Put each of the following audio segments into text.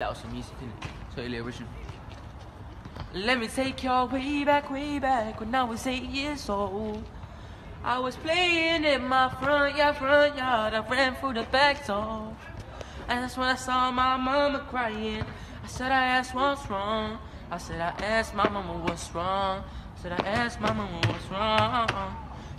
That was some music, innit? Totally original. Let me take y'all way back, way back when I was eight years old. I was playing in my front yard, front yard. I ran through the back door. And that's when I saw my mama crying. I said, I asked what's wrong. I said, I asked my mama what's wrong. I said, I asked my mama what's wrong.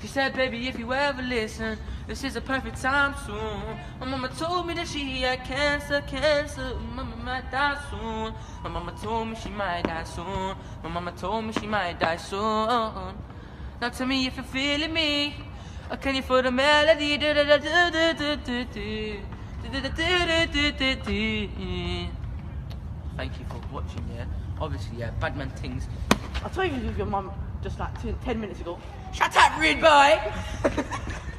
She said, baby, if you ever listen, this is a perfect time soon. My mama told me that she had cancer, cancer. My Mama might die soon. My mama told me she might die soon. My mama told me she might die soon. Now tell me if you're feeling me. Or can you feel the melody? Thank you for watching, yeah. Obviously, yeah, Badman Things. I told you with your mum just like 10 minutes ago. Shut up, rude boy!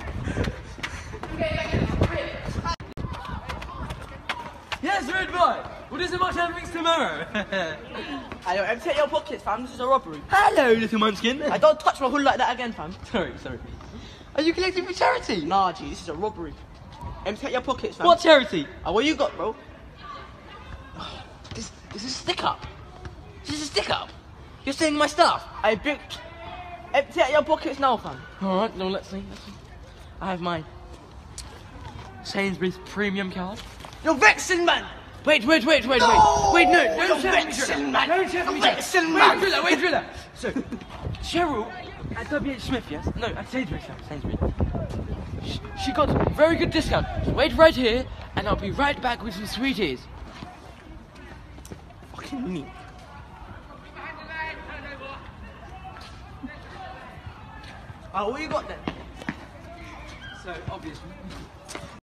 Yes, Red Boy! Well, a much tomorrow. I don't empty out your pockets, fam. This is a robbery. Hello, little munchkin. I don't touch my hood like that again, fam. sorry, sorry. Are you collecting for charity? Nah, G, this is a robbery. Empty out your pockets, fam. What charity? Uh, what you got, bro? This, this is a stick up. This is a stick up. You're stealing my stuff. I big. Empty out your pockets now, fam. All right, no, let's see. Let's see. I have my Sainsbury's premium card. You're vexing, man. Wait, wait, wait, wait, No! wait. Wait, no, You're tell me, vexing, man. Don't tell me, You're vexing, Wait. Driller, wait, Driller. So, Cheryl at WH Smith, yes? No, at Sainsbury's, sorry, Sainsbury's. She, she got a very good discount. So wait right here, and I'll be right back with some sweeties. Fucking me. Uh, what you got then? So, obviously,